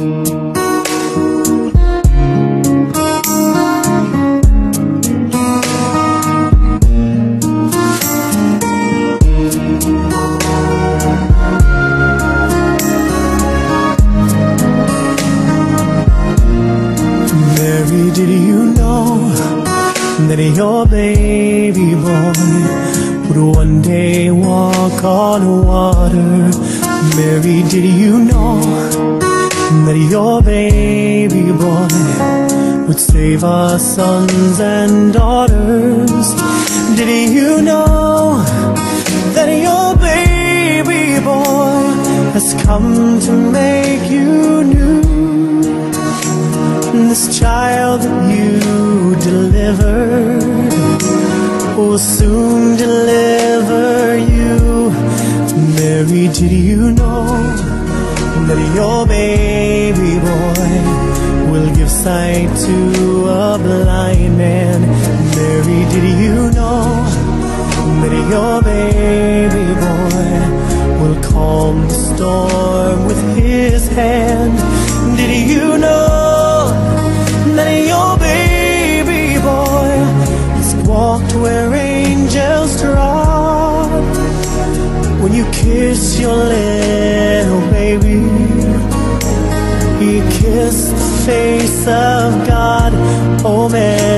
Mary, did you know that your baby boy would one day walk on water? Mary, did you know that your baby boy would save our sons and daughters? Did you know that your baby boy has come to make you new? This child that you delivered will soon deliver you. Mary, did you know that your baby boy will give sight to a blind man? Mary, did you know that your baby boy will calm the storm with his hand? Did you know? that your baby boy has walked where angels trod. When you kiss your little face of God. Oh, Mary,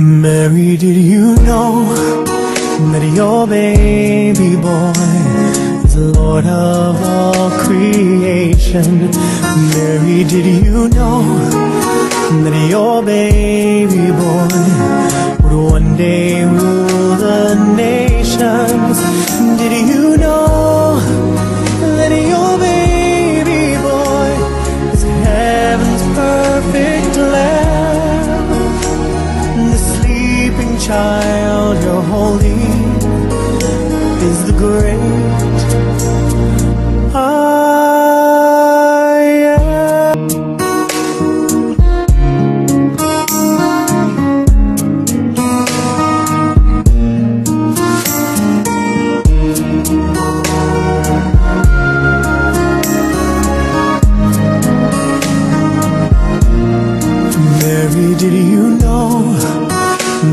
Mary, did you know that your baby boy is the Lord of all creation? Mary, did you know that your baby boy would one day rule the nations? Did you